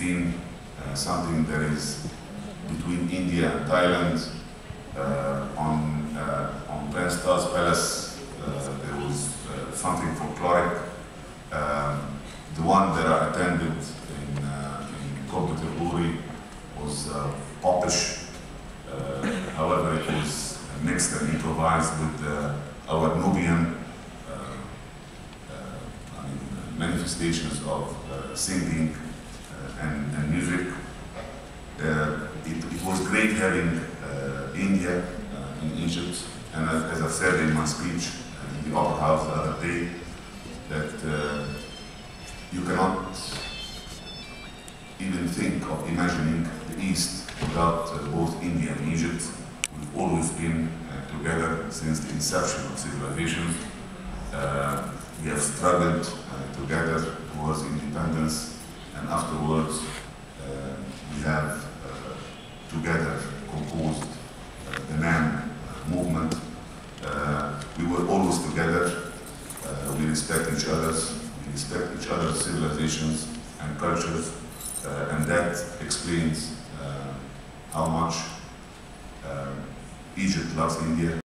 uh, something that is between India and Thailand. Uh, on uh, on Grand Stars Palace, uh, there was uh, something folkloric. Um, the one that I attended in uh, in Kobe was uh, popish. However, it was mixed and improvised with our Nubian I mean, manifestations of singing and, and music. Uh, it, it was great having uh, India uh, in Egypt, and as, I said in my speech in the Opera House the other day, that you cannot even think of imagining the East without uh, both India and Egypt. We've always been uh, together since the inception of civilization. Uh, we have struggled together towards independence, afterwards uh, we have uh, together composed uh, the NAM movement. We were always together. We respect each other's, we respect each other's civilizations and cultures, and that explains how much Egypt loves India,